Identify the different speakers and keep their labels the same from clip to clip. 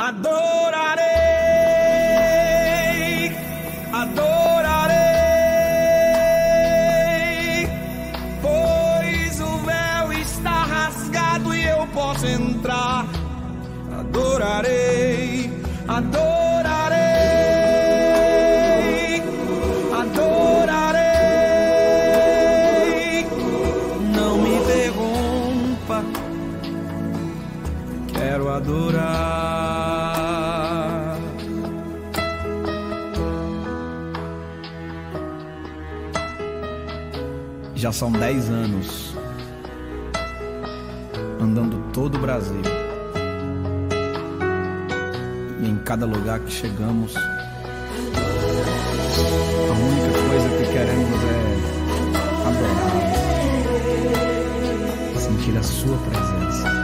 Speaker 1: Adorarei, adorarei, pois o véu está rasgado e eu posso entrar. Adorarei, adorarei, adorarei. Não me interrompa, quero adorar. Já são 10 anos andando todo o Brasil. E em cada lugar que chegamos, a única coisa que queremos é adorar, sentir a Sua presença.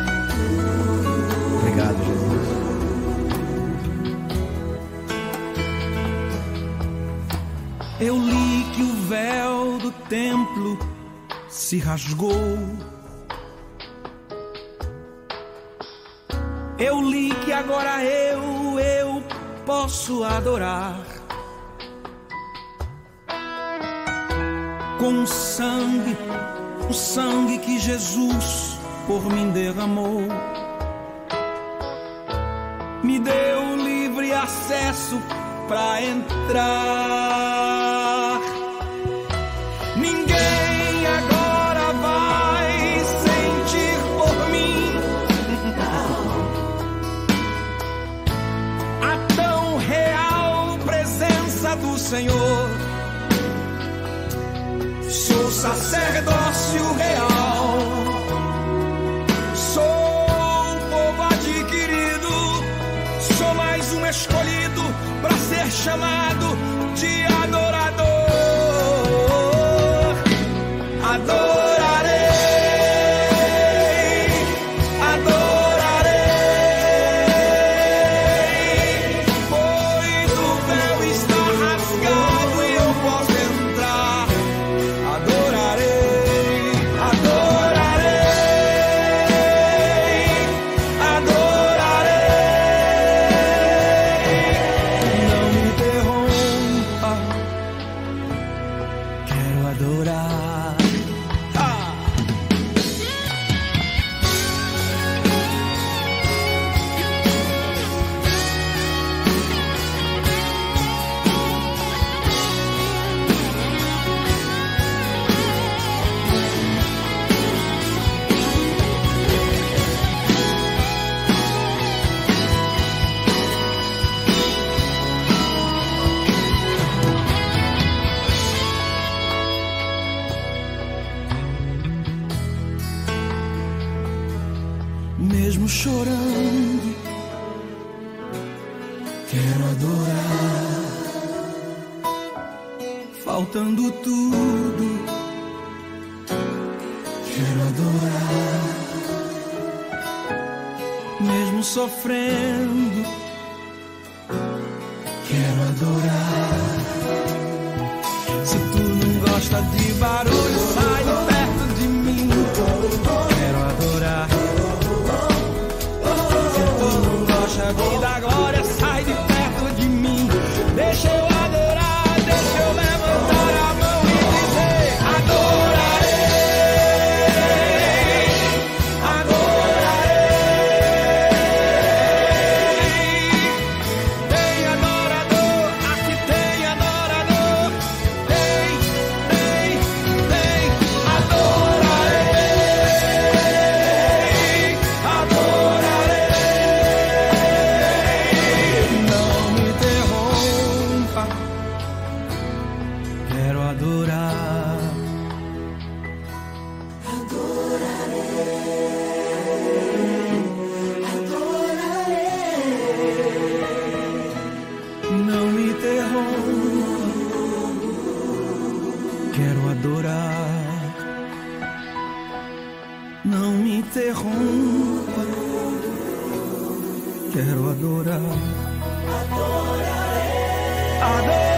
Speaker 1: Eu li que o véu do templo se rasgou. Eu li que agora eu, eu posso adorar. Com o sangue, o sangue que Jesus por mim derramou. Me deu livre acesso para entrar. Senhor. Sou sacerdócio real. Sou povo adquirido. Sou mais um escolhido para ser chamado de adorador. Mesmo chorando, quero adorar, faltando tudo, quero adorar, mesmo sofrendo, quero adorar. Se tu não gosta de barulho, quero adorar. Não me interrompa, quero adorar. Adorarei.